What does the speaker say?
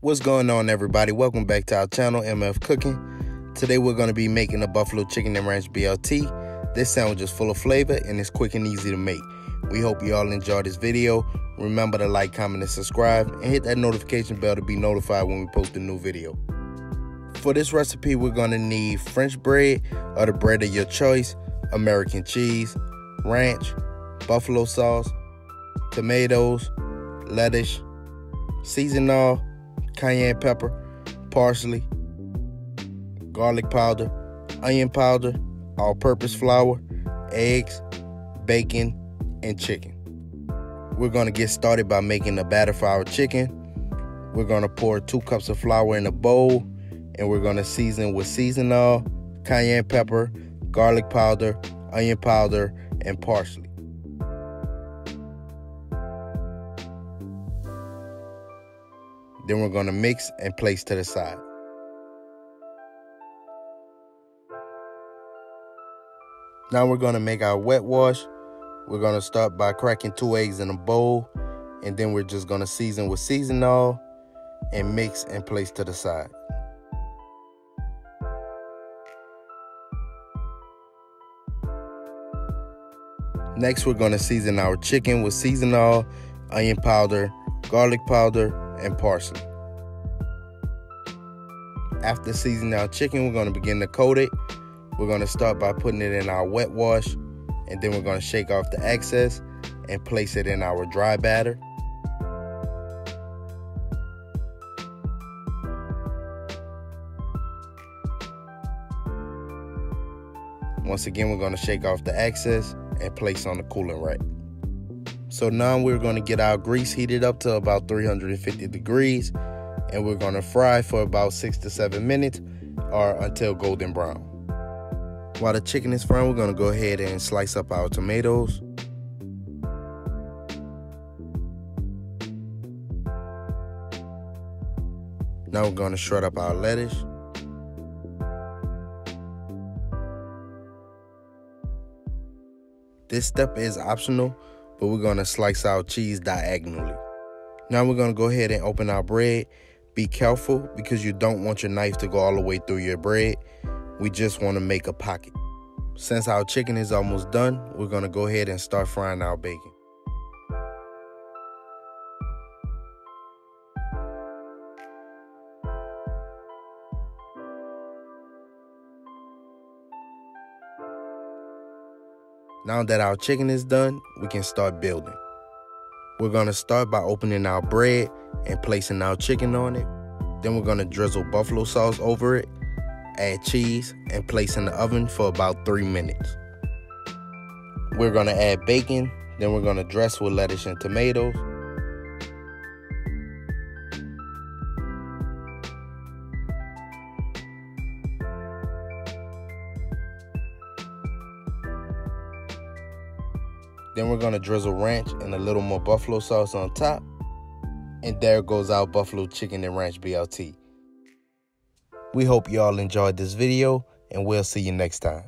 What's going on, everybody? Welcome back to our channel, MF Cookin. Today, we're going to be making a buffalo chicken and ranch BLT. This sandwich is full of flavor and it's quick and easy to make. We hope you all enjoy this video. Remember to like, comment, and subscribe, and hit that notification bell to be notified when we post a new video. For this recipe, we're going to need French bread or the bread of your choice, American cheese, ranch, buffalo sauce, tomatoes, lettuce, Season-All, cayenne pepper, parsley, garlic powder, onion powder, all purpose flour, eggs, bacon, and chicken. We're to get started by making the batter for our chicken. We're to pour two cups of flour in a bowl and we're to season with Season-All, cayenne pepper, garlic powder, onion powder, and parsley. Then we're gonna mix and place to the side. Now we're gonna make our wet wash. We're gonna start by cracking two eggs in a bowl, and then we're just gonna season with Season-All and mix and place to the side. Next, we're gonna season our chicken with Season-All, onion powder, garlic powder, and parsley. After seasoning our chicken, we're going to begin to coat it. We're going to start by putting it in our wet wash, and then we're going to shake off the excess and place it in our dry batter. Once again, we're going to shake off the excess and place on the cooling rack. So now we're going to get our grease heated up to about 350 degrees and we're going to fry for about six to seven minutes or until golden brown. While the chicken is frying, we're going to go ahead and slice up our tomatoes. Now we're going to shred up our lettuce. This step is optional, but we're gonna slice our cheese diagonally. Now we're gonna go ahead and open our bread. Be careful because you don't want your knife to go all the way through your bread. We just wanna make a pocket. Since our chicken is almost done, we're gonna go ahead and start frying our bacon. Now that our chicken is done, we can start building. We're gonna start by opening our bread and placing our chicken on it. Then we're gonna drizzle buffalo sauce over it, add cheese, and place in the oven for about three minutes. We're gonna add bacon, then we're gonna dress with lettuce and tomatoes. Then we're gonna drizzle ranch and a little more buffalo sauce on top. And there goes our buffalo chicken and ranch BLT. We hope y'all enjoyed this video and we'll see you next time.